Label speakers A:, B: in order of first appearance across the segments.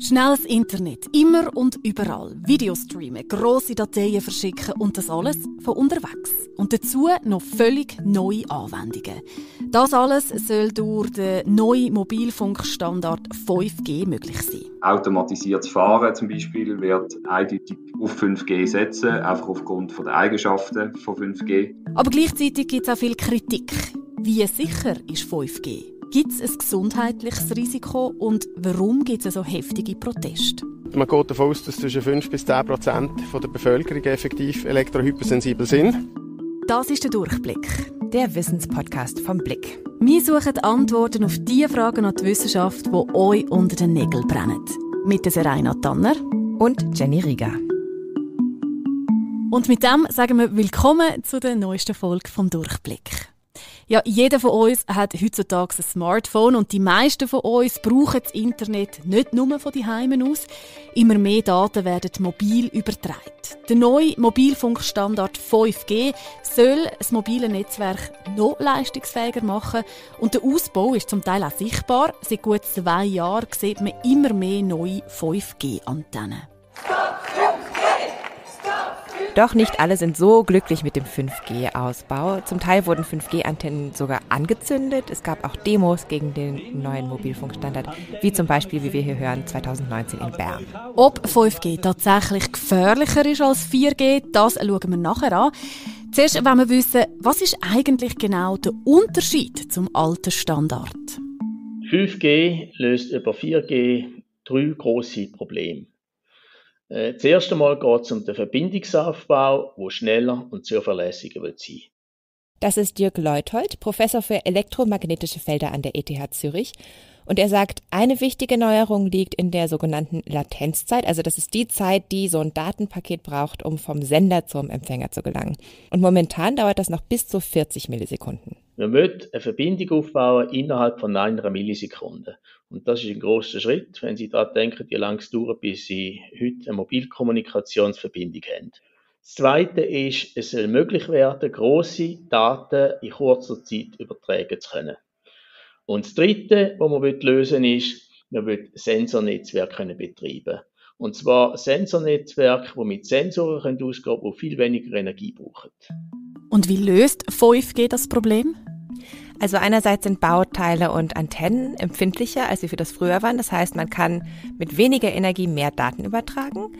A: Schnelles Internet, immer und überall. Videostreamen, grosse Dateien verschicken und das alles von unterwegs. Und dazu noch völlig neue Anwendungen. Das alles soll durch den neuen Mobilfunkstandard 5G möglich sein.
B: Automatisiertes Fahren zum Beispiel wird eindeutig auf 5G setzen, einfach aufgrund der Eigenschaften von 5G.
A: Aber gleichzeitig gibt es auch viel Kritik. Wie sicher ist 5G? Gibt es ein gesundheitliches Risiko und warum gibt es so heftige Proteste?
C: Man geht davon aus, dass zwischen 5 bis 10 Prozent der Bevölkerung effektiv elektrohypersensibel sind.
A: Das ist der Durchblick.
D: Der Wissenspodcast vom Blick.
A: Wir suchen Antworten auf die Fragen an die Wissenschaft, die euch unter den Nägeln brennen. Mit der Serena Tanner
D: und Jenny Rieger.
A: Und mit dem sagen wir willkommen zu der neuesten Folge vom Durchblick. Ja, jeder von uns hat heutzutage ein Smartphone und die meisten von uns brauchen das Internet nicht nur von Heimen aus. Immer mehr Daten werden mobil übertragen. Der neue Mobilfunkstandard 5G soll das mobile Netzwerk noch leistungsfähiger machen und der Ausbau ist zum Teil auch sichtbar. Seit gut zwei Jahren sieht man immer mehr neue 5G-Antennen.
D: Doch nicht alle sind so glücklich mit dem 5G-Ausbau. Zum Teil wurden 5G-Antennen sogar angezündet. Es gab auch Demos gegen den neuen Mobilfunkstandard, wie zum Beispiel, wie wir hier hören, 2019 in Bern.
A: Ob 5G tatsächlich gefährlicher ist als 4G, das schauen wir nachher an. Zuerst wollen wir wissen, was ist eigentlich genau der Unterschied zum alten Standard?
E: 5G löst über 4G drei große Probleme. Äh, das erste Mal geht es um den Verbindungsaufbau, wo schneller und zuverlässiger wird sein.
D: Das ist Dirk Leuthold, Professor für elektromagnetische Felder an der ETH Zürich. Und er sagt, eine wichtige Neuerung liegt in der sogenannten Latenzzeit. Also das ist die Zeit, die so ein Datenpaket braucht, um vom Sender zum Empfänger zu gelangen. Und momentan dauert das noch bis zu 40 Millisekunden.
E: Man will eine Verbindung aufbauen innerhalb von einer Millisekunde. Und das ist ein großer Schritt, wenn Sie daran denken, wie lange es dauert, bis Sie heute eine Mobilkommunikationsverbindung haben. Das Zweite ist, es soll möglich werden, große Daten in kurzer Zeit übertragen zu können. Und das Dritte, was man lösen will, ist, man will Sensornetzwerke betreiben Und zwar Sensornetzwerke, die mit Sensoren ausgehen können, die viel weniger Energie brauchen.
A: Und wie löst 5G das Problem?
D: Also einerseits sind Bauteile und Antennen empfindlicher, als sie für das früher waren. Das heißt, man kann mit weniger Energie mehr Daten übertragen.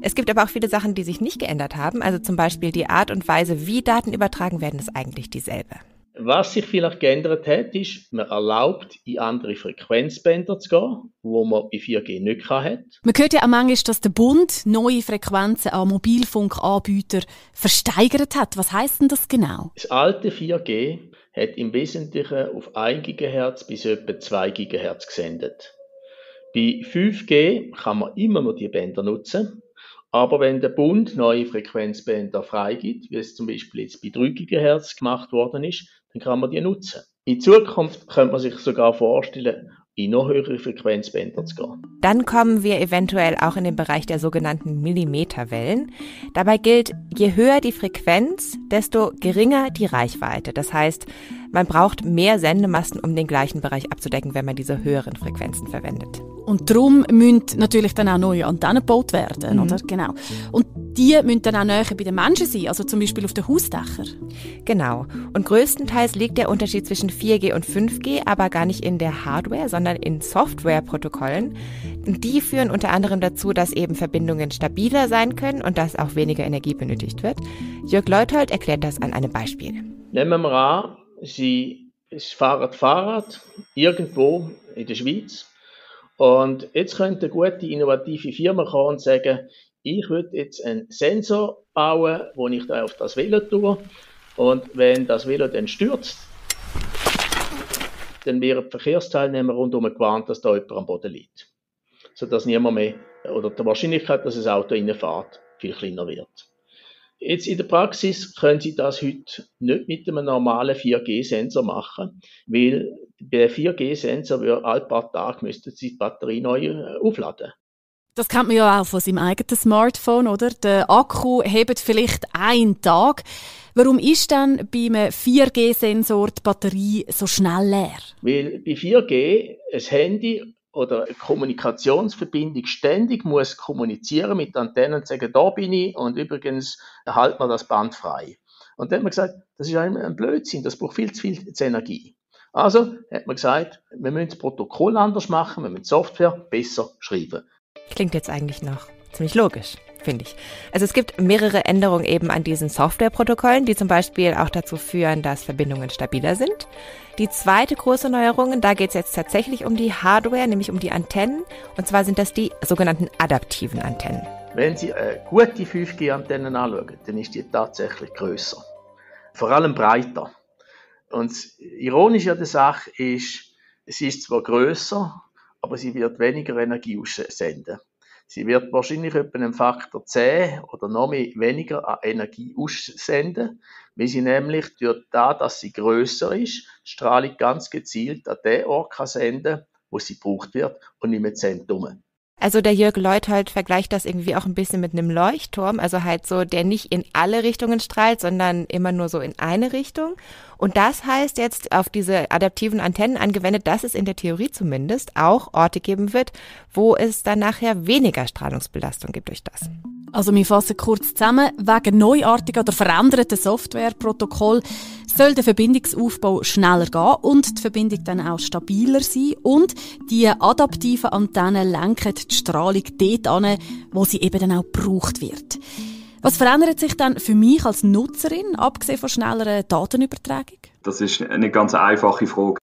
D: Es gibt aber auch viele Sachen, die sich nicht geändert haben. Also zum Beispiel die Art und Weise, wie Daten übertragen werden, ist eigentlich dieselbe.
E: Was sich vielleicht geändert hat, ist, man erlaubt, in andere Frequenzbänder zu gehen, wo man bei 4G nicht hat.
A: Man hört ja auch manchmal, dass der Bund neue Frequenzen an Mobilfunkanbieter versteigert hat. Was heißt denn das genau?
E: Das alte 4G hat im Wesentlichen auf 1 GHz bis etwa 2 GHz gesendet. Bei 5G kann man immer noch die Bänder nutzen, aber wenn der Bund neue Frequenzbänder freigibt, wie es zum Beispiel jetzt bei 3 GHz gemacht worden ist, dann kann man die nutzen. In Zukunft könnte man sich sogar vorstellen, in noch höhere Frequenzbänder zu gehen.
D: Dann kommen wir eventuell auch in den Bereich der sogenannten Millimeterwellen. Dabei gilt, je höher die Frequenz, desto geringer die Reichweite. Das heißt, man braucht mehr Sendemasten, um den gleichen Bereich abzudecken, wenn man diese höheren Frequenzen verwendet.
A: Und darum müssen natürlich dann auch neue Antennen gebaut werden, mhm. oder? Genau. Und die müssen dann auch näher bei den Menschen sein, also zum Beispiel auf den Hausdächern.
D: Genau. Und größtenteils liegt der Unterschied zwischen 4G und 5G aber gar nicht in der Hardware, sondern in Softwareprotokollen. Die führen unter anderem dazu, dass eben Verbindungen stabiler sein können und dass auch weniger Energie benötigt wird. Jörg Leuthold erklärt das an einem Beispiel.
E: Nehmen wir an, Sie fahren Fahrrad irgendwo in der Schweiz und jetzt könnte eine gute, innovative Firma kommen und sagen, ich würde jetzt einen Sensor bauen, wo ich da auf das Velo tue. Und wenn das Velo dann stürzt, dann werden die Verkehrsteilnehmer rundherum gewarnt, dass da jemand am Boden liegt. Sodass niemand mehr, oder die Wahrscheinlichkeit, dass das Auto reinfährt, viel kleiner wird. Jetzt in der Praxis können Sie das heute nicht mit einem normalen 4G-Sensor machen, weil der 4G-Sensor wird alle paar Tage müssten Sie die Batterie neu äh, aufladen.
A: Das kennt man ja auch von seinem eigenen Smartphone, oder? Der Akku hebt vielleicht einen Tag. Warum ist dann beim 4G-Sensor die Batterie so schnell leer?
E: Weil bei 4G ein Handy oder eine Kommunikationsverbindung ständig muss kommunizieren mit Antennen und sagen, da bin ich und übrigens erhalten wir das Band frei. Und dann hat man gesagt, das ist ein Blödsinn, das braucht viel zu viel Energie. Also hat man gesagt, wir müssen das Protokoll anders machen, wir müssen Software besser schreiben.
D: Klingt jetzt eigentlich noch ziemlich logisch finde ich. Also es gibt mehrere Änderungen eben an diesen Softwareprotokollen, die zum Beispiel auch dazu führen, dass Verbindungen stabiler sind. Die zweite große Neuerung, da geht es jetzt tatsächlich um die Hardware, nämlich um die Antennen. Und zwar sind das die sogenannten adaptiven Antennen.
E: Wenn Sie äh, gute 5G-Antennen anschauen, dann ist die tatsächlich größer. Vor allem breiter. Und das Ironische an der Sache ist, sie ist zwar größer, aber sie wird weniger Energie aussenden. Sie wird wahrscheinlich etwa einen Faktor 10 oder noch mehr, weniger an Energie aussenden, weil sie nämlich durch das, dass sie größer ist, die Strahlung ganz gezielt an den Ort kann senden, wo sie gebraucht wird und nicht mehr Zentrum.
D: Also der Jörg Leuthold vergleicht das irgendwie auch ein bisschen mit einem Leuchtturm, also halt so, der nicht in alle Richtungen strahlt, sondern immer nur so in eine Richtung. Und das heißt jetzt auf diese adaptiven Antennen angewendet, dass es in der Theorie zumindest auch Orte geben wird, wo es dann nachher weniger Strahlungsbelastung gibt durch das.
A: Also wir fassen kurz zusammen. Wegen neuartiger oder veränderten Softwareprotokoll soll der Verbindungsaufbau schneller gehen und die Verbindung dann auch stabiler sein. Und die adaptiven Antennen lenken die Strahlung dort an, wo sie eben dann auch gebraucht wird. Was verändert sich dann für mich als Nutzerin, abgesehen von schnellerer Datenübertragung?
B: Das ist eine ganz einfache Frage.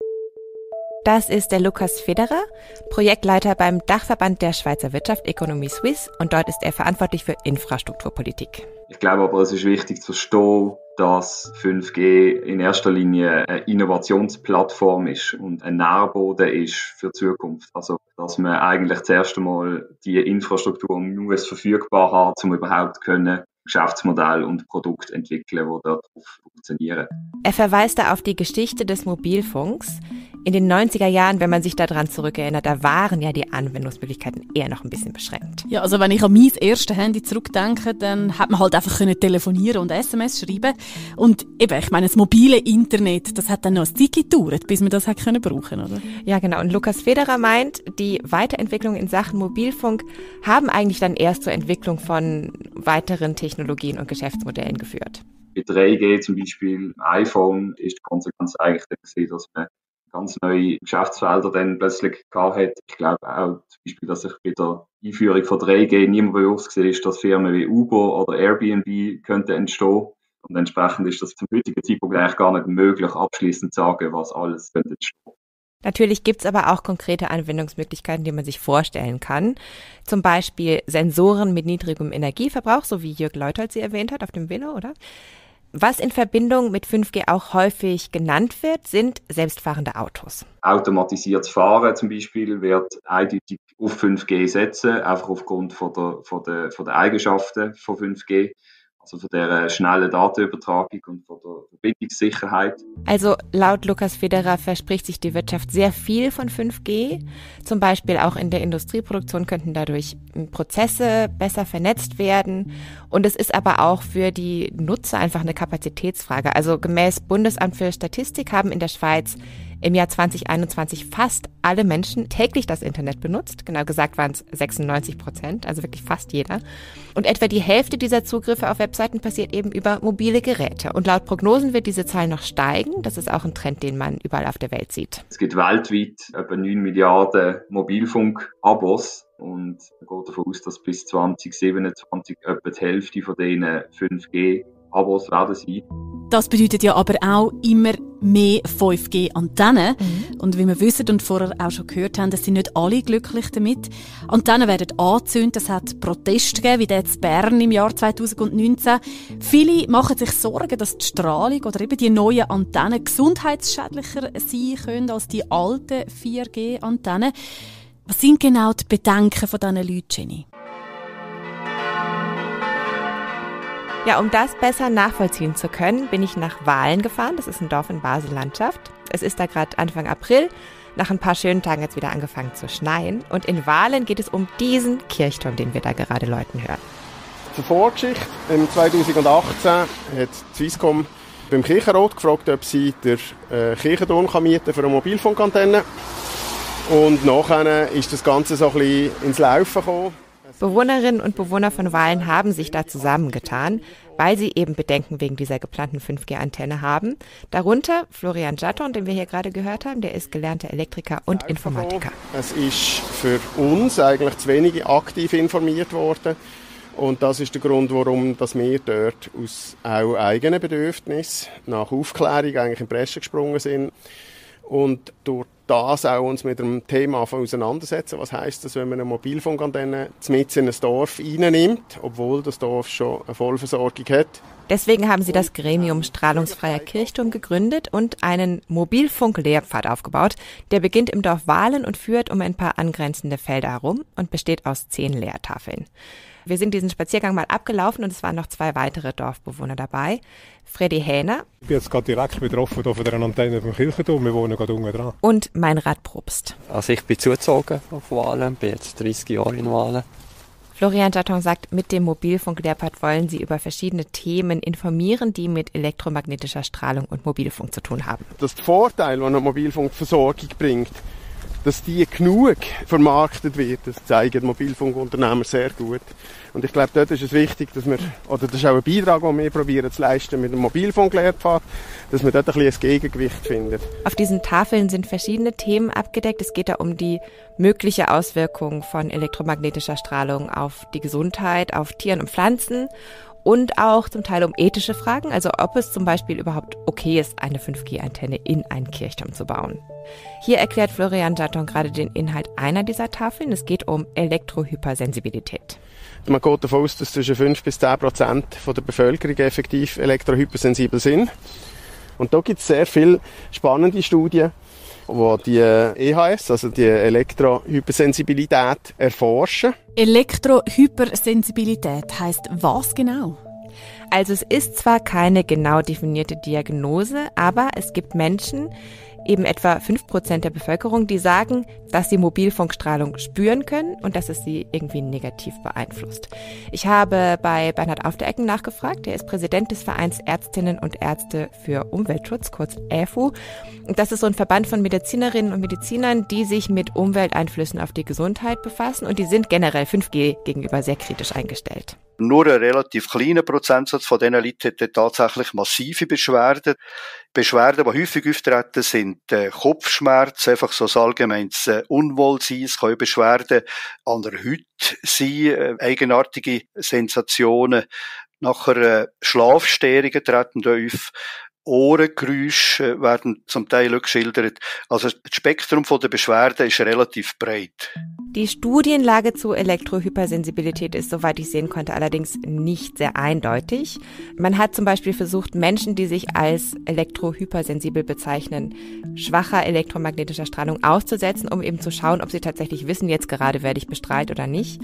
D: Das ist der Lukas Federer, Projektleiter beim Dachverband der Schweizer Wirtschaft Economy Suisse und dort ist er verantwortlich für Infrastrukturpolitik.
B: Ich glaube aber, es ist wichtig zu verstehen, dass 5G in erster Linie eine Innovationsplattform ist und ein Nährboden ist für die Zukunft. Also, dass man eigentlich zuerst einmal die Infrastruktur muss verfügbar haben, um überhaupt können Geschäftsmodell und Produkt entwickeln, die darauf funktionieren.
D: Er verweist da auf die Geschichte des Mobilfunks. In den 90er Jahren, wenn man sich daran zurückerinnert, da waren ja die Anwendungsmöglichkeiten eher noch ein bisschen beschränkt.
A: Ja, also wenn ich an mein erstes Handy zurückdenke, dann hat man halt einfach können telefonieren und SMS schreiben. Und eben, ich meine, das mobile Internet, das hat dann noch ein Zeit gedauert, bis man das hat können brauchen, oder?
D: Ja, genau. Und Lukas Federer meint, die Weiterentwicklung in Sachen Mobilfunk haben eigentlich dann erst zur Entwicklung von weiteren Technologien und Geschäftsmodellen geführt.
B: Bei 3G zum Beispiel, iPhone, ist die Konsequenz eigentlich dass man ganz neue Geschäftsfelder dann plötzlich gehabt hat. Ich glaube auch zum Beispiel, dass sich bei der Einführung von 3G niemand bewusst war, dass Firmen wie Uber oder Airbnb könnten entstehen. Und entsprechend ist das zum heutigen Zeitpunkt eigentlich gar nicht möglich, abschließend zu sagen, was alles könnte entstehen.
D: Natürlich gibt's aber auch konkrete Anwendungsmöglichkeiten, die man sich vorstellen kann. Zum Beispiel Sensoren mit niedrigem Energieverbrauch, so wie Jörg Leuthold sie erwähnt hat auf dem Velo, oder? Was in Verbindung mit 5G auch häufig genannt wird, sind selbstfahrende Autos.
B: Automatisiertes Fahren zum Beispiel wird eindeutig auf 5G setzen, einfach aufgrund von der, von der, von der Eigenschaften von 5G also von der schnellen Datenübertragung und von der Verbindungssicherheit.
D: Also laut Lukas Federer verspricht sich die Wirtschaft sehr viel von 5G. Zum Beispiel auch in der Industrieproduktion könnten dadurch Prozesse besser vernetzt werden. Und es ist aber auch für die Nutzer einfach eine Kapazitätsfrage. Also gemäß Bundesamt für Statistik haben in der Schweiz im Jahr 2021 fast alle Menschen täglich das Internet benutzt. Genau gesagt waren es 96 Prozent, also wirklich fast jeder. Und etwa die Hälfte dieser Zugriffe auf Webseiten passiert eben über mobile Geräte. Und laut Prognosen wird diese Zahl noch steigen. Das ist auch ein Trend, den man überall auf der Welt sieht.
B: Es gibt weltweit etwa 9 Milliarden Mobilfunk-Abos. Und man geht davon aus, dass bis 2027 etwa die Hälfte von denen 5G Abos werden sein.
A: Das bedeutet ja aber auch immer mehr 5G-Antennen. Mhm. Und wie wir wissen und vorher auch schon gehört haben, sind nicht alle glücklich damit. Antennen werden angezündet, es hat Proteste gegeben, wie der in Bern im Jahr 2019. Viele machen sich Sorgen, dass die Strahlung oder eben die neuen Antennen gesundheitsschädlicher sein können als die alten 4G-Antennen. Was sind genau die Bedenken von diesen Leuten, Jenny?
D: Ja, um das besser nachvollziehen zu können, bin ich nach Wahlen gefahren. Das ist ein Dorf in Basel-Landschaft. Es ist da gerade Anfang April. Nach ein paar schönen Tagen jetzt wieder angefangen zu schneien. Und in Wahlen geht es um diesen Kirchturm, den wir da gerade läuten hören.
C: Zur Vorgeschichte. Im 2018 hat Swisscom beim Kirchenrat gefragt, ob sie den äh, Kirchenturm mieten für eine Mobilfunkantenne Und nachher ist das Ganze so ein bisschen ins Laufen gekommen.
D: Bewohnerinnen und Bewohner von Wahlen haben sich da zusammengetan, weil sie eben Bedenken wegen dieser geplanten 5G-Antenne haben. Darunter Florian Jatton, den wir hier gerade gehört haben, der ist gelernter Elektriker und Informatiker.
C: Es ist für uns eigentlich zu wenig aktiv informiert worden. Und das ist der Grund, warum dass wir dort aus auch eigenen Bedürfnissen nach Aufklärung eigentlich in die Presse gesprungen sind und durch das auch uns mit dem Thema auseinandersetzen. Was heißt das, wenn man eine Mobilfunkantenne mit in ein Dorf reinnimmt, obwohl das Dorf schon eine Vollversorgung hat?
D: Deswegen haben sie das Gremium Strahlungsfreier Kirchturm gegründet und einen Mobilfunk-Lehrpfad aufgebaut. Der beginnt im Dorf Wahlen und führt um ein paar angrenzende Felder herum und besteht aus zehn Lehrtafeln. Wir sind diesen Spaziergang mal abgelaufen und es waren noch zwei weitere Dorfbewohner dabei. Freddy Hähner.
F: Ich bin jetzt gerade direkt betroffen von der Antenne vom Kirchenturm. Wir wohnen gerade unten dran.
D: Und mein Radprobst.
G: Also ich bin zugezogen auf Wahlen, bin jetzt 30 Jahre in Wahlen.
D: Florian Jatton sagt, mit dem Mobilfunklehrpad wollen sie über verschiedene Themen informieren, die mit elektromagnetischer Strahlung und Mobilfunk zu tun haben.
C: Das Vorteil, den eine Mobilfunkversorgung bringt, dass die genug vermarktet wird, das zeigen Mobilfunkunternehmer sehr gut. Und ich glaube, dort ist es wichtig, dass wir, oder das ist auch ein Beitrag, den wir probieren zu leisten mit dem Mobilfunklehrpfad, dass wir dort ein bisschen ein Gegengewicht finden.
D: Auf diesen Tafeln sind verschiedene Themen abgedeckt. Es geht da um die mögliche Auswirkung von elektromagnetischer Strahlung auf die Gesundheit, auf Tieren und Pflanzen und auch zum Teil um ethische Fragen, also ob es zum Beispiel überhaupt okay ist, eine 5G-Antenne in einen Kirchturm zu bauen. Hier erklärt Florian Jatton gerade den Inhalt einer dieser Tafeln. Es geht um Elektrohypersensibilität.
C: Man geht davon aus, dass zwischen 5 bis 10 Prozent der Bevölkerung effektiv elektrohypersensibel sind. Und da gibt es sehr viele spannende Studien, wo die EHS, also die Elektrohypersensibilität, erforschen.
A: Elektrohypersensibilität heißt was genau?
D: Also es ist zwar keine genau definierte Diagnose, aber es gibt Menschen, eben etwa 5% der Bevölkerung, die sagen, dass sie Mobilfunkstrahlung spüren können und dass es sie irgendwie negativ beeinflusst. Ich habe bei Bernhard Aufderecken nachgefragt. Er ist Präsident des Vereins Ärztinnen und Ärzte für Umweltschutz, kurz EFU. Und das ist so ein Verband von Medizinerinnen und Medizinern, die sich mit Umwelteinflüssen auf die Gesundheit befassen und die sind generell 5G gegenüber sehr kritisch eingestellt.
H: Nur ein relativ kleiner Prozentsatz von diesen Leuten hat tatsächlich massive Beschwerden. Beschwerden, die häufig auftreten, sind äh, Kopfschmerzen, einfach so ein allgemeines äh, Unwohlsein. Es können Beschwerden an der Haut sein, äh, eigenartige Sensationen. Nachher äh, Schlafstörungen treten da auf. Ohrengeräusche werden zum Teil auch geschildert. Also das Spektrum der Beschwerden ist relativ breit.
D: Die Studienlage zu Elektrohypersensibilität ist, soweit ich sehen konnte, allerdings nicht sehr eindeutig. Man hat zum Beispiel versucht, Menschen, die sich als elektrohypersensibel bezeichnen, schwacher elektromagnetischer Strahlung auszusetzen, um eben zu schauen, ob sie tatsächlich wissen, jetzt gerade werde ich bestrahlt oder nicht.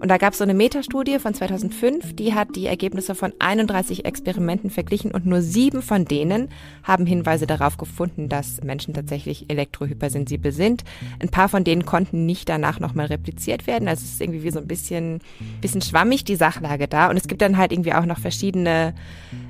D: Und da gab es so eine Metastudie von 2005, die hat die Ergebnisse von 31 Experimenten verglichen und nur sieben von denen haben Hinweise darauf gefunden, dass Menschen tatsächlich elektrohypersensibel sind. Ein paar von denen konnten nicht danach nochmal repliziert werden. Also es ist irgendwie wie so ein bisschen, bisschen schwammig die Sachlage da. Und es gibt dann halt irgendwie auch noch verschiedene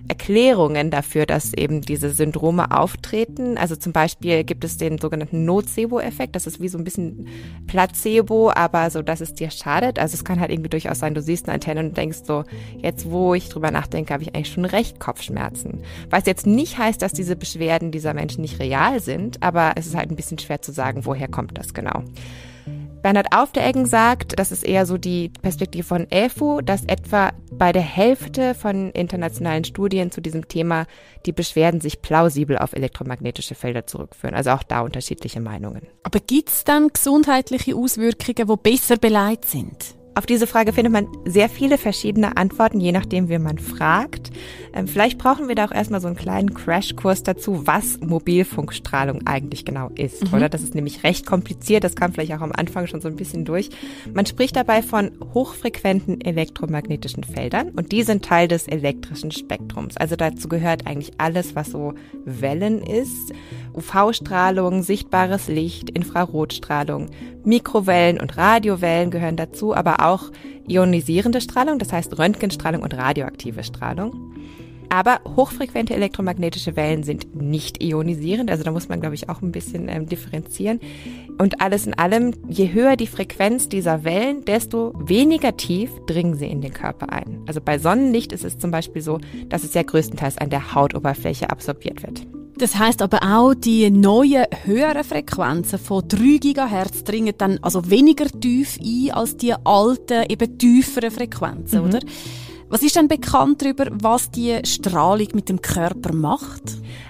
D: Erklärungen dafür, dass eben diese Syndrome auftreten. Also zum Beispiel gibt es den sogenannten Nocebo-Effekt. Das ist wie so ein bisschen Placebo, aber so, dass es dir schadet. Also es kann halt irgendwie durchaus sein, du siehst eine Antenne und denkst so, jetzt wo ich drüber nachdenke, habe ich eigentlich schon recht Kopfschmerzen. Was jetzt nicht heißt, dass diese Beschwerden dieser Menschen nicht real sind, aber es ist halt ein bisschen schwer zu sagen, woher kommt das genau. Bernhard Aufdereggen sagt, das ist eher so die Perspektive von EFU, dass etwa bei der Hälfte von internationalen Studien zu diesem Thema die Beschwerden sich plausibel auf elektromagnetische Felder zurückführen. Also auch da unterschiedliche Meinungen.
A: Aber gibt es dann gesundheitliche Auswirkungen, die besser beleidigt sind?
D: Auf diese Frage findet man sehr viele verschiedene Antworten, je nachdem, wie man fragt. Ähm, vielleicht brauchen wir da auch erstmal so einen kleinen Crashkurs dazu, was Mobilfunkstrahlung eigentlich genau ist, mhm. oder? Das ist nämlich recht kompliziert, das kam vielleicht auch am Anfang schon so ein bisschen durch. Man spricht dabei von hochfrequenten elektromagnetischen Feldern und die sind Teil des elektrischen Spektrums. Also dazu gehört eigentlich alles, was so Wellen ist. UV-Strahlung, sichtbares Licht, Infrarotstrahlung, Mikrowellen und Radiowellen gehören dazu, auch ionisierende Strahlung, das heißt Röntgenstrahlung und radioaktive Strahlung. Aber hochfrequente elektromagnetische Wellen sind nicht ionisierend, also da muss man, glaube ich, auch ein bisschen ähm, differenzieren. Und alles in allem, je höher die Frequenz dieser Wellen, desto weniger tief dringen sie in den Körper ein. Also bei Sonnenlicht ist es zum Beispiel so, dass es ja größtenteils an der Hautoberfläche absorbiert wird.
A: Das heißt aber auch, die neuen höheren Frequenzen von 3 GHz dringen dann also weniger tief ein als die alten, eben tieferen Frequenzen, mhm. oder? Was ist denn bekannt darüber, was die Strahlung mit dem Körper macht?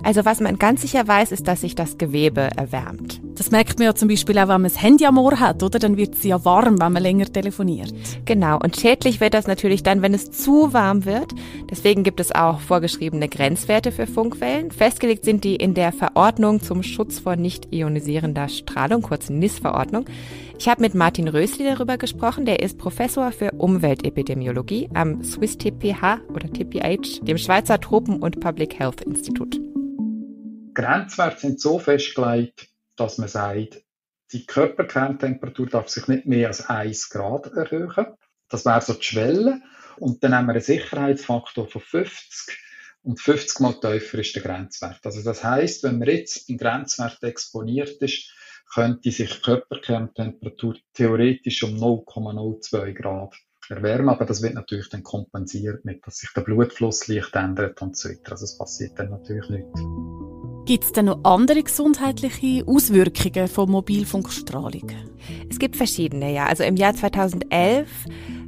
D: Also was man ganz sicher weiß, ist, dass sich das Gewebe erwärmt.
A: Das merkt man ja zum Beispiel auch, wenn man das Handy am Ohr hat, oder? Dann wird es ja warm, wenn man länger telefoniert.
D: Genau. Und schädlich wird das natürlich dann, wenn es zu warm wird. Deswegen gibt es auch vorgeschriebene Grenzwerte für Funkwellen. Festgelegt sind die in der Verordnung zum Schutz vor nicht ionisierender Strahlung, kurz NIS-Verordnung. Ich habe mit Martin Rösli darüber gesprochen. Der ist Professor für Umweltepidemiologie am Swiss TPH oder TPH, dem Schweizer Tropen- und Public Health Institut.
I: Grenzwerte sind so festgelegt, dass man sagt, die Körperkerntemperatur darf sich nicht mehr als 1 Grad erhöhen. Das wäre so die Schwelle. Und dann haben wir einen Sicherheitsfaktor von 50 und 50 mal tiefer ist der Grenzwert. Also das heißt, wenn man jetzt im Grenzwert exponiert ist, könnte sich Körperkerntemperatur theoretisch um 0,02 Grad erwärmen, aber das wird natürlich dann kompensiert mit, dass sich der Blutfluss leicht ändert und so weiter. Also es passiert dann natürlich nicht.
A: Gibt es denn noch andere gesundheitliche Auswirkungen von Mobilfunkstrahlung?
D: Es gibt verschiedene, ja. Also im Jahr 2011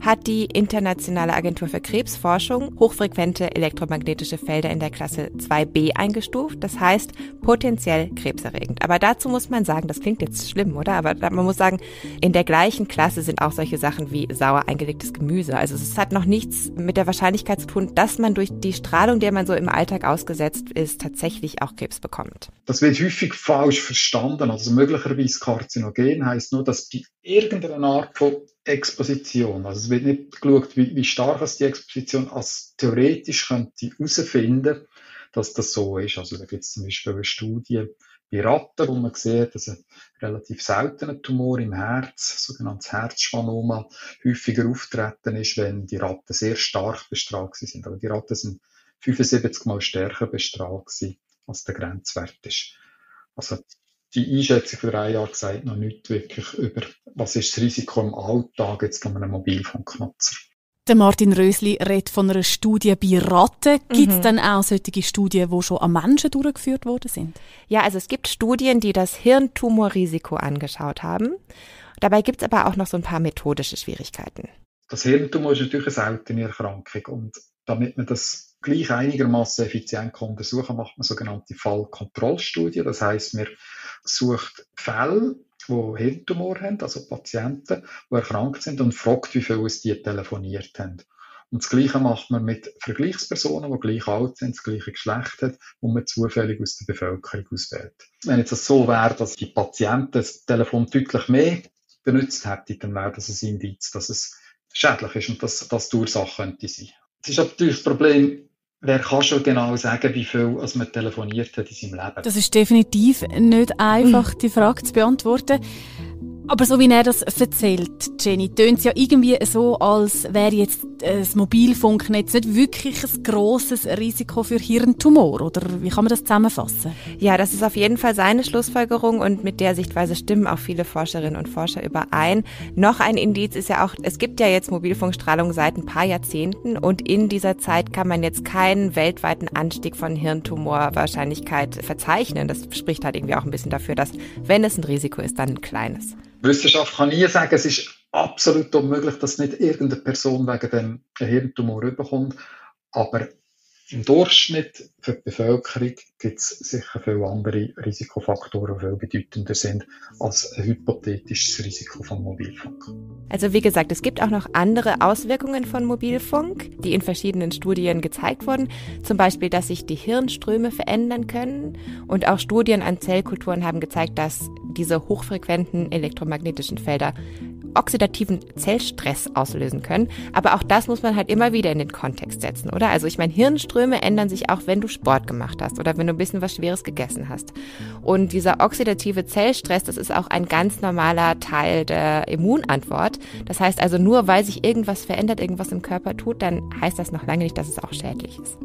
D: hat die Internationale Agentur für Krebsforschung hochfrequente elektromagnetische Felder in der Klasse 2b eingestuft. Das heißt potenziell krebserregend. Aber dazu muss man sagen, das klingt jetzt schlimm, oder? Aber man muss sagen, in der gleichen Klasse sind auch solche Sachen wie sauer eingelegtes Gemüse. Also es hat noch nichts mit der Wahrscheinlichkeit zu tun, dass man durch die Strahlung, der man so im Alltag ausgesetzt ist, tatsächlich auch Krebs bekommt.
I: Das wird häufig falsch verstanden. Also möglicherweise karzinogen heißt nur, dass bei irgendeiner Art von Exposition. Also es wird nicht geschaut, wie, wie stark ist die Exposition, als theoretisch könnte herausfinden, dass das so ist. Also da gibt es zum Beispiel eine Studie bei Ratten, wo man sieht, dass ein relativ seltener Tumor im Herz, sogenanntes Herzschwannoma, häufiger auftreten ist, wenn die Ratten sehr stark bestrahlt sind. Aber die Ratten sind 75 mal stärker bestrahlt als der Grenzwert ist. Also die Einschätzung vor drei Jahren gesagt noch nicht wirklich über, was ist das Risiko im Alltag jetzt von einem Mobilfunknutzer.
A: Der Martin Rösli redet von einer Studie bei Ratten. Gibt es mhm. dann auch solche Studien, die schon an Menschen durchgeführt worden sind?
D: Ja, also es gibt Studien, die das Hirntumorrisiko angeschaut haben. Dabei gibt es aber auch noch so ein paar methodische Schwierigkeiten.
I: Das Hirntumor ist natürlich eine seltene Erkrankung und damit man das gleich einigermaßen effizient untersuchen kann, macht man sogenannte Fallkontrollstudien. Das heißt, wir sucht Fälle, die Hirntumor haben, also Patienten, die erkrankt sind und fragt, wie viele die telefoniert haben. Und das Gleiche macht man mit Vergleichspersonen, die gleich alt sind, das gleiche Geschlecht haben, und man zufällig aus der Bevölkerung auswählt. Wenn jetzt das so wäre, dass die Patienten das Telefon deutlich mehr benutzt hätten, dann wäre das ein Indiz, dass es schädlich ist und dass das die Ursache könnte sein. Es ist natürlich das Problem, Wer kann schon genau sagen, wie viel als man telefoniert hat in seinem Leben?
A: Das ist definitiv nicht einfach, die Frage zu beantworten. Aber so wie er das erzählt, Jenny, tönt es ja irgendwie so, als wäre jetzt das Mobilfunknetz nicht wirklich ein grosses Risiko für Hirntumor. Oder wie kann man das zusammenfassen?
D: Ja, das ist auf jeden Fall seine Schlussfolgerung und mit der Sichtweise stimmen auch viele Forscherinnen und Forscher überein. Noch ein Indiz ist ja auch, es gibt ja jetzt Mobilfunkstrahlung seit ein paar Jahrzehnten und in dieser Zeit kann man jetzt keinen weltweiten Anstieg von Hirntumorwahrscheinlichkeit verzeichnen. Das spricht halt irgendwie auch ein bisschen dafür, dass wenn es ein Risiko ist, dann ein kleines.
I: Wissenschaft kann nie sagen, es ist absolut unmöglich, dass nicht irgendeine Person wegen dem Hirntumor überkommt. Aber im Durchschnitt für die Bevölkerung gibt es sicher viele andere Risikofaktoren, die viel bedeutender sind als ein hypothetisches Risiko von Mobilfunk.
D: Also wie gesagt, es gibt auch noch andere Auswirkungen von Mobilfunk, die in verschiedenen Studien gezeigt wurden. Zum Beispiel, dass sich die Hirnströme verändern können. Und auch Studien an Zellkulturen haben gezeigt, dass diese hochfrequenten elektromagnetischen Felder oxidativen Zellstress auslösen können. Aber auch das muss man halt immer wieder in den Kontext setzen, oder? Also ich meine, Hirnströme ändern sich auch, wenn du Sport gemacht hast oder wenn du ein bisschen was Schweres gegessen hast. Und dieser oxidative Zellstress, das ist auch ein ganz normaler Teil der Immunantwort. Das heißt also, nur weil sich irgendwas verändert, irgendwas im Körper tut, dann heißt das noch lange nicht, dass es auch schädlich ist.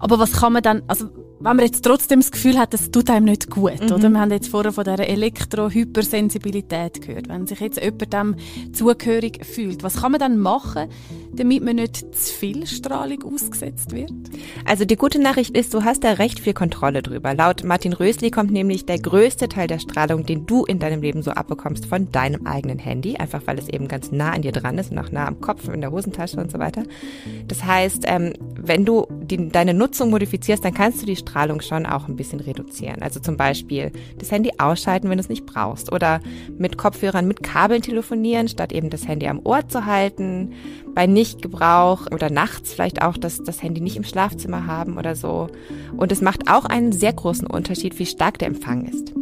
A: Aber was kann man dann, also wenn man jetzt trotzdem das Gefühl hat, das tut einem nicht gut, mhm. oder? Wir haben jetzt vorher von dieser Elektro-Hypersensibilität gehört. Wenn sich jetzt jemand dem zugehörig fühlt, was kann man dann machen, damit man nicht zu viel Strahlung ausgesetzt wird?
D: Also die gute Nachricht ist, du hast da recht viel Kontrolle drüber. Laut Martin Rösli kommt nämlich der größte Teil der Strahlung, den du in deinem Leben so abbekommst, von deinem eigenen Handy, einfach weil es eben ganz nah an dir dran ist und auch nah am Kopf, in der Hosentasche und so weiter. Das heißt, ähm, wenn du die, deine Nutzung modifizierst, dann kannst du die Strahlung schon auch ein bisschen reduzieren. Also zum Beispiel das Handy ausschalten, wenn du es nicht brauchst. Oder mit Kopfhörern mit Kabeln telefonieren, statt eben das Handy am Ohr zu halten. Bei Nichtgebrauch oder nachts vielleicht auch das, das Handy nicht im Schlafzimmer haben oder so. Und es macht auch einen sehr großen Unterschied, wie stark der Empfang ist.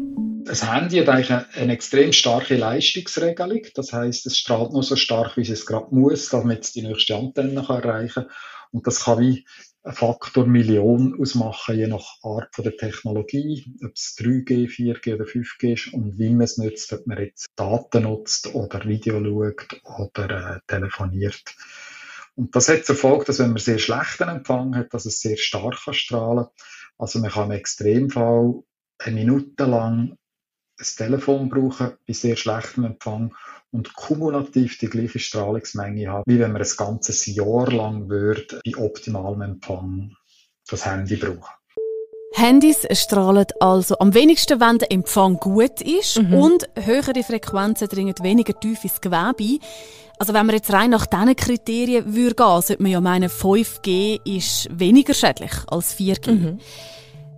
I: Das Handy hat eigentlich eine, eine extrem starke Leistungsregelung. Das heißt, es strahlt nur so stark, wie es gerade muss, damit es die nächste Antenne kann erreichen kann. Und das kann wie ein Faktor Million ausmachen, je nach Art von der Technologie, ob es 3G, 4G oder 5G ist und wie man es nutzt, ob man jetzt Daten nutzt oder Video schaut oder äh, telefoniert. Und das hat zur Folge, dass wenn man sehr schlechten Empfang hat, dass es sehr stark kann strahlen. Also man kann im Extremfall eine Minute lang ein Telefon brauchen bei sehr schlechtem Empfang und kumulativ die gleiche Strahlungsmenge haben, wie wenn man ein ganzes Jahr lang würde bei optimalem Empfang das Handy brauchen.
A: Handys strahlen also am wenigsten, wenn der Empfang gut ist mhm. und höhere Frequenzen dringen weniger tief ins Gewebe ein. Also wenn man jetzt rein nach diesen Kriterien würde gehen, sollte man ja meinen, 5G ist weniger schädlich als 4G. Mhm.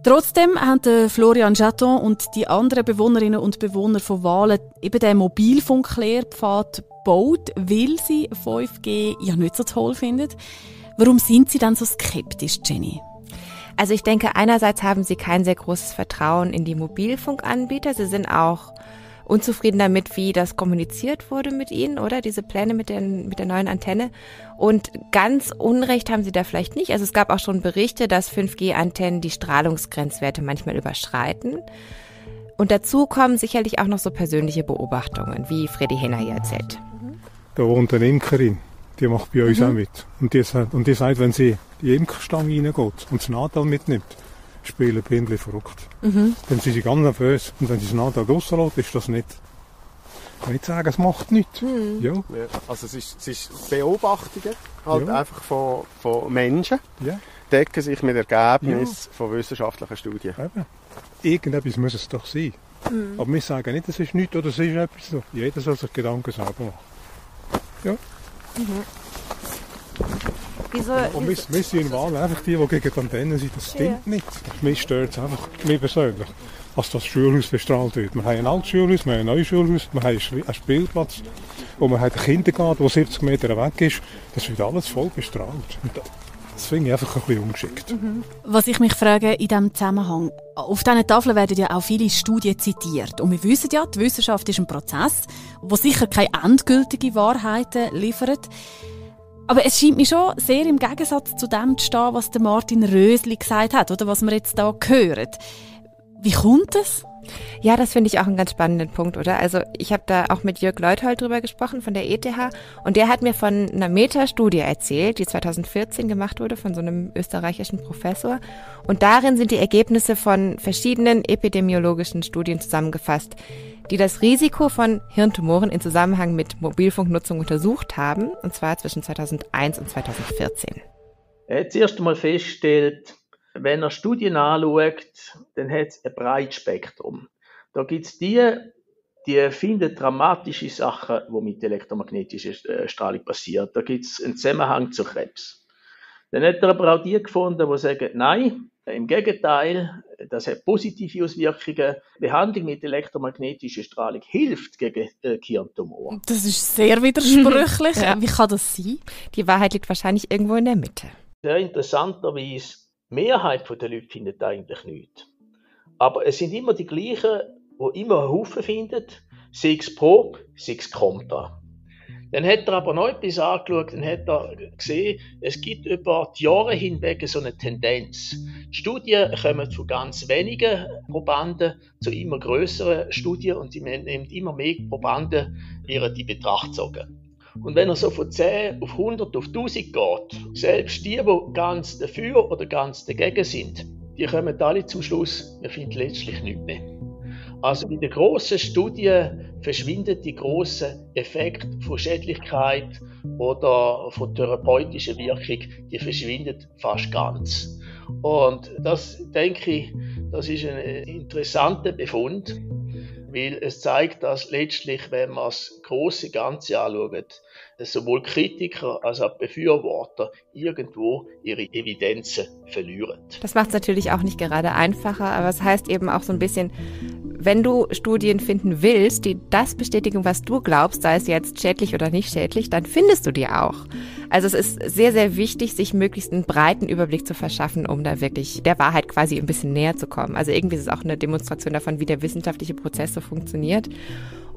A: Trotzdem haben Florian Jaton und die anderen Bewohnerinnen und Bewohner von Wahlen eben den Mobilfunklehrpfad gebaut, weil sie 5G ja nicht so toll finden. Warum sind sie dann so skeptisch, Jenny?
D: Also ich denke, einerseits haben sie kein sehr großes Vertrauen in die Mobilfunkanbieter. Sie sind auch unzufrieden damit, wie das kommuniziert wurde mit ihnen, oder? Diese Pläne mit, den, mit der neuen Antenne. Und ganz Unrecht haben sie da vielleicht nicht. Also es gab auch schon Berichte, dass 5G-Antennen die Strahlungsgrenzwerte manchmal überschreiten. Und dazu kommen sicherlich auch noch so persönliche Beobachtungen, wie Freddy Henner hier erzählt.
F: Da wohnt eine Imkerin, die macht bei uns mhm. auch mit. Und die, und die sagt, wenn sie die Imkerstange reingeht und das Nadel mitnimmt, spielen Pindli verrückt. Mhm. Dann sind sie ganz nervös. Und wenn sie das Nadel rauslässt, ist das nicht ich kann nicht sagen, es macht nichts. Mhm. Ja.
C: Also es ist, es ist Beobachtungen halt ja. einfach von, von Menschen,
F: ja.
C: decken sich mit Ergebnissen ja. von wissenschaftlichen Studien.
F: Eben. Irgendetwas muss es doch sein. Mhm. Aber wir sagen nicht, es ist nichts oder es ist etwas. Jeder soll sich Gedanken selber machen. Ja. Mhm.
D: Wieso,
F: und wir, wir sind Wahl einfach die, die gegen die Antennen sind. Das stimmt ja. nicht. Mich stört es einfach, mir persönlich als das Schulhaus bestrahlt wird. Wir haben ein altes Schulhaus, wir haben ein neues Schulhaus, wir haben einen Spielplatz und wir haben einen Kindergarten, der 70 Meter weg ist. Das wird alles voll bestrahlt. Das finde ich einfach ein bisschen ungeschickt.
A: Was ich mich frage in diesem Zusammenhang, auf diesen Tafeln werden ja auch viele Studien zitiert. Und wir wissen ja, die Wissenschaft ist ein Prozess, der sicher keine endgültigen Wahrheiten liefert. Aber es scheint mir schon sehr im Gegensatz zu dem zu stehen, was Martin Rösli gesagt hat, oder was wir jetzt da hören. Wie kommt es?
D: Ja, das finde ich auch einen ganz spannenden Punkt, oder? Also ich habe da auch mit Jörg Leuthold drüber gesprochen von der ETH und der hat mir von einer Metastudie erzählt, die 2014 gemacht wurde von so einem österreichischen Professor. Und darin sind die Ergebnisse von verschiedenen epidemiologischen Studien zusammengefasst, die das Risiko von Hirntumoren in Zusammenhang mit Mobilfunknutzung untersucht haben, und zwar zwischen 2001 und 2014.
E: Er hat zuerst einmal festgestellt, wenn er Studien anschaut, dann hat es ein breites Spektrum. Da gibt es die, die finden dramatische Sachen, die mit elektromagnetischer äh, Strahlung passieren. Da gibt es einen Zusammenhang zu Krebs. Dann hat er aber auch die gefunden, die sagen, nein, im Gegenteil, das hat positive Auswirkungen. Behandlung mit elektromagnetischer Strahlung hilft gegen äh, Hirntumor.
A: Das ist sehr widersprüchlich. ja. Wie kann das sein?
D: Die Wahrheit liegt wahrscheinlich irgendwo in der Mitte.
E: Sehr interessanterweise Mehrheit der Leute findet eigentlich nichts. Aber es sind immer die gleichen, die immer einen Haufen finden, sei es pro, sei es contra. Dann hat er aber noch etwas angeschaut, dann hat er gesehen, es gibt über die Jahre hinweg so eine Tendenz. Die Studien kommen zu ganz wenigen Probanden zu immer größeren Studien und sie nehmen immer mehr Probanden in die Betracht gezogen. Und wenn er so von 10 auf 100 auf 1000 geht, selbst die, die ganz dafür oder ganz dagegen sind, die kommen alle zum Schluss, wir finden letztlich nichts mehr. Also in den grossen Studien verschwindet die große Effekt von Schädlichkeit oder von therapeutischer Wirkung, die verschwindet fast ganz. Und das denke ich, das ist ein interessanter Befund, weil es zeigt, dass letztlich, wenn man das große Ganze anschaut, sowohl Kritiker als auch Befürworter irgendwo ihre Evidenzen verlieren.
D: Das macht es natürlich auch nicht gerade einfacher, aber es heißt eben auch so ein bisschen, wenn du Studien finden willst, die das bestätigen, was du glaubst, sei es jetzt schädlich oder nicht schädlich, dann findest du die auch. Also es ist sehr, sehr wichtig, sich möglichst einen breiten Überblick zu verschaffen, um da wirklich der Wahrheit quasi ein bisschen näher zu kommen. Also irgendwie ist es auch eine Demonstration davon, wie der wissenschaftliche Prozess so funktioniert.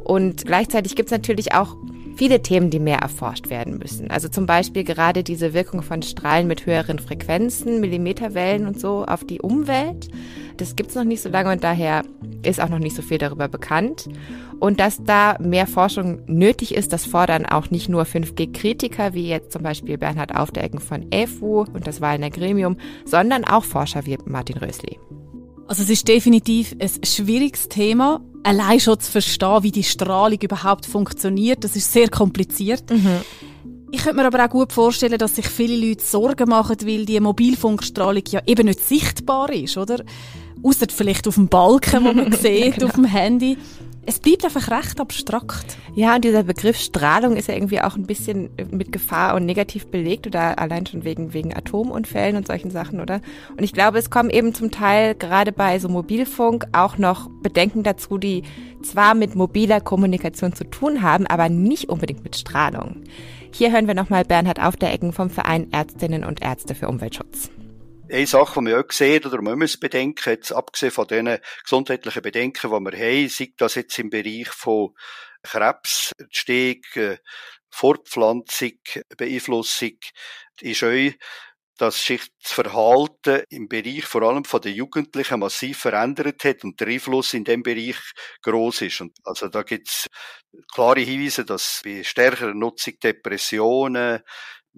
D: Und gleichzeitig gibt es natürlich auch viele Themen, die mehr erforscht werden müssen. Also zum Beispiel gerade diese Wirkung von Strahlen mit höheren Frequenzen, Millimeterwellen und so auf die Umwelt. Das gibt es noch nicht so lange und daher ist auch noch nicht so viel darüber bekannt. Und dass da mehr Forschung nötig ist, das fordern auch nicht nur 5G-Kritiker, wie jetzt zum Beispiel Bernhard Aufdecken von EFU und das Wahlener Gremium, sondern auch Forscher wie Martin Rösli.
A: Also es ist definitiv ein schwieriges Thema. Allein schon zu verstehen, wie die Strahlung überhaupt funktioniert, das ist sehr kompliziert. Mhm. Ich könnte mir aber auch gut vorstellen, dass sich viele Leute Sorgen machen, weil die Mobilfunkstrahlung ja eben nicht sichtbar ist, oder? Außer vielleicht auf dem Balken, wo man sieht, genau. auf dem Handy. Es bleibt einfach recht abstrakt.
D: Ja, und dieser Begriff Strahlung ist ja irgendwie auch ein bisschen mit Gefahr und negativ belegt oder allein schon wegen, wegen Atomunfällen und solchen Sachen, oder? Und ich glaube, es kommen eben zum Teil gerade bei so Mobilfunk auch noch Bedenken dazu, die zwar mit mobiler Kommunikation zu tun haben, aber nicht unbedingt mit Strahlung. Hier hören wir nochmal Bernhard Aufderecken vom Verein Ärztinnen und Ärzte für Umweltschutz.
H: Eine Sache, die wir auch sehen, oder man muss bedenken, jetzt abgesehen von den gesundheitlichen Bedenken, die wir haben, sei das jetzt im Bereich von Krebssteg, äh, Fortpflanzung, Beeinflussung, ist auch dass sich das Verhalten im Bereich vor allem von den Jugendlichen massiv verändert hat und der Einfluss in dem Bereich groß ist. Und also da gibt es klare Hinweise, dass bei stärkerer Nutzung Depressionen,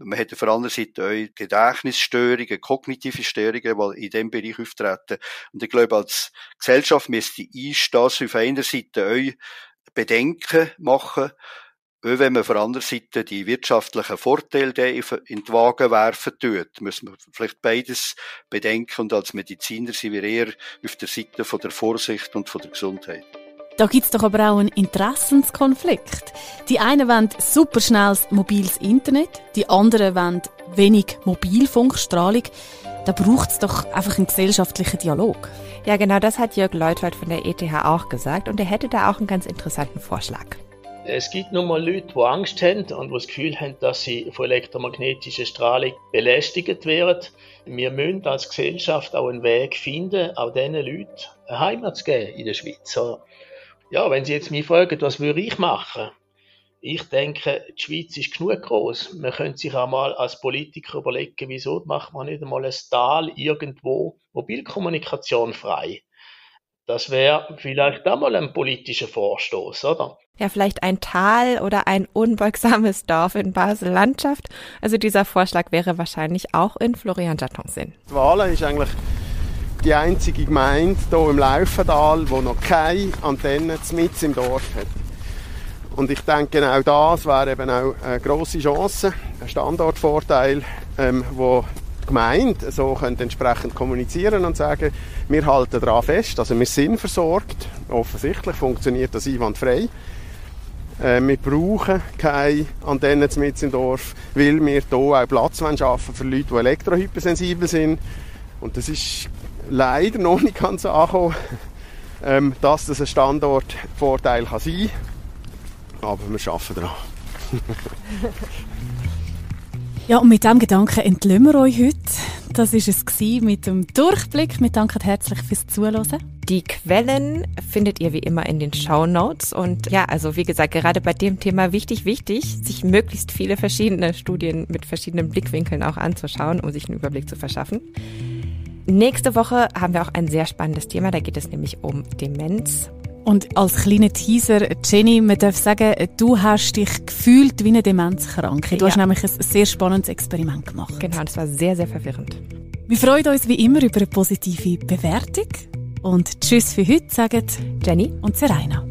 H: man hat auf der anderen Seite auch Gedächtnisstörungen, kognitive Störungen, die in diesem Bereich auftreten. Und ich glaube, als Gesellschaft müsste ich das auf einer Seite auch Bedenken machen, weil wenn man auf der anderen Seite die wirtschaftlichen Vorteile in die Waage werfen tut, müssen wir vielleicht beides bedenken und als Mediziner sind wir eher auf der Seite von der Vorsicht und von der Gesundheit.
A: Da gibt es doch aber auch einen Interessenskonflikt. Die einen wollen superschnelles mobiles Internet, die anderen wollen wenig Mobilfunkstrahlung. Da braucht es doch einfach einen gesellschaftlichen Dialog.
D: Ja, genau das hat Jörg Leuthold von der ETH auch gesagt und er hätte da auch einen ganz interessanten Vorschlag.
E: Es gibt nun mal Leute, die Angst haben und die das Gefühl haben, dass sie von elektromagnetischer Strahlung belästigt werden. Wir müssen als Gesellschaft auch einen Weg finden, auch diesen Leuten eine Heimat zu geben in der Schweiz. Ja, wenn Sie jetzt mich fragen, was würde ich machen? Ich denke, die Schweiz ist genug groß. Man könnte sich auch mal als Politiker überlegen, wieso macht man nicht einmal ein Tal irgendwo Mobilkommunikation frei? Das wäre vielleicht auch mal ein politischer Vorstoß, oder?
D: Ja, vielleicht ein Tal oder ein unbeugsames Dorf in Basel-Landschaft. Also dieser Vorschlag wäre wahrscheinlich auch in Florian Jaton Sinn.
C: Wahlen ist eigentlich die einzige Gemeinde hier im Laufental, die noch keine Antenne mit im Dorf hat. Und ich denke, genau das wäre eben auch eine grosse Chance, ein Standortvorteil, ähm, wo die Gemeinde so könnte entsprechend kommunizieren und sagen, wir halten daran fest, also wir sind versorgt. Offensichtlich funktioniert das einwandfrei. Äh, wir brauchen keine Antennen mit im Dorf, weil wir hier auch Platz schaffen für Leute, die elektrohypersensibel sind. Und das ist leider noch nicht ganz angekommen, ähm, dass das ein Standortvorteil kann sein kann. Aber wir arbeiten daran.
A: ja, und mit diesem Gedanken entlösen wir euch heute. Das war es mit dem Durchblick. Wir danken herzlich fürs Zuhören.
D: Die Quellen findet ihr wie immer in den Show Notes. Und ja, also wie gesagt, gerade bei dem Thema wichtig, wichtig, sich möglichst viele verschiedene Studien mit verschiedenen Blickwinkeln auch anzuschauen, um sich einen Überblick zu verschaffen. Nächste Woche haben wir auch ein sehr spannendes Thema. Da geht es nämlich um Demenz.
A: Und als kleiner Teaser, Jenny, man darf sagen, du hast dich gefühlt wie eine Demenzkranke. Du ja. hast nämlich ein sehr spannendes Experiment gemacht.
D: Genau, das war sehr, sehr verwirrend.
A: Wir freuen uns wie immer über eine positive Bewertung. Und Tschüss für heute, sagen
D: Jenny
A: und Serena.